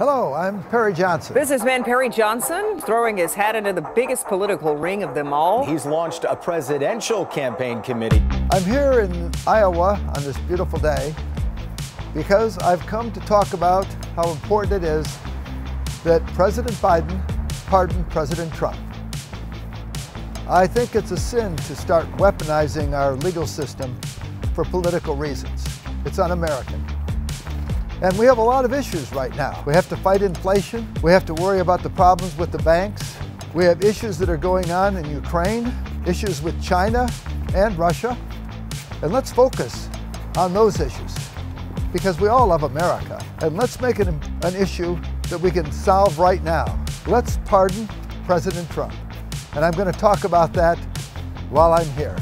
Hello, I'm Perry Johnson. Businessman Perry Johnson throwing his hat into the biggest political ring of them all. He's launched a presidential campaign committee. I'm here in Iowa on this beautiful day because I've come to talk about how important it is that President Biden pardon President Trump. I think it's a sin to start weaponizing our legal system for political reasons. It's un-American. And we have a lot of issues right now. We have to fight inflation. We have to worry about the problems with the banks. We have issues that are going on in Ukraine, issues with China and Russia. And let's focus on those issues because we all love America. And let's make it an issue that we can solve right now. Let's pardon President Trump. And I'm going to talk about that while I'm here.